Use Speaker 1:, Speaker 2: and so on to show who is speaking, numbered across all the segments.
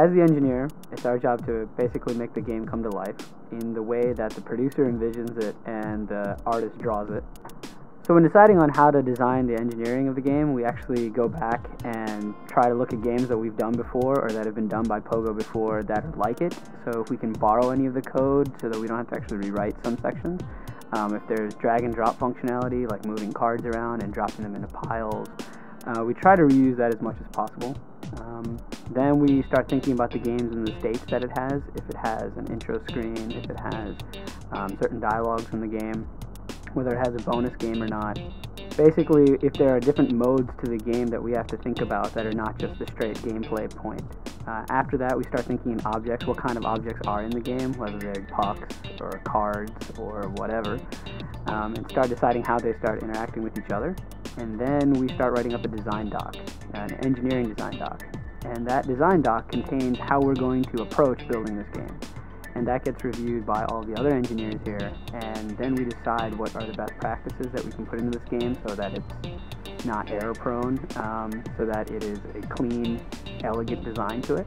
Speaker 1: as the engineer, it's our job to basically make the game come to life in the way that the producer envisions it and the artist draws it. So when deciding on how to design the engineering of the game, we actually go back and try to look at games that we've done before or that have been done by Pogo before that are like it. So if we can borrow any of the code so that we don't have to actually rewrite some sections. Um, if there's drag and drop functionality, like moving cards around and dropping them into piles, uh, we try to reuse that as much as possible. Um, then we start thinking about the games and the states that it has. If it has an intro screen, if it has um, certain dialogues in the game, whether it has a bonus game or not. Basically, if there are different modes to the game that we have to think about that are not just the straight gameplay point. Uh, after that, we start thinking in objects, what kind of objects are in the game, whether they're pucks or cards or whatever, um, and start deciding how they start interacting with each other. And then we start writing up a design doc, an engineering design doc. And that design doc contains how we're going to approach building this game and that gets reviewed by all the other engineers here and then we decide what are the best practices that we can put into this game so that it's not error prone um, so that it is a clean elegant design to it.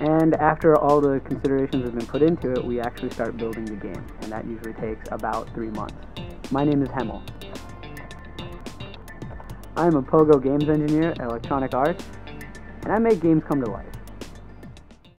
Speaker 1: And after all the considerations have been put into it we actually start building the game and that usually takes about three months. My name is Hemal. I am a Pogo games engineer at Electronic Arts and I make games come to life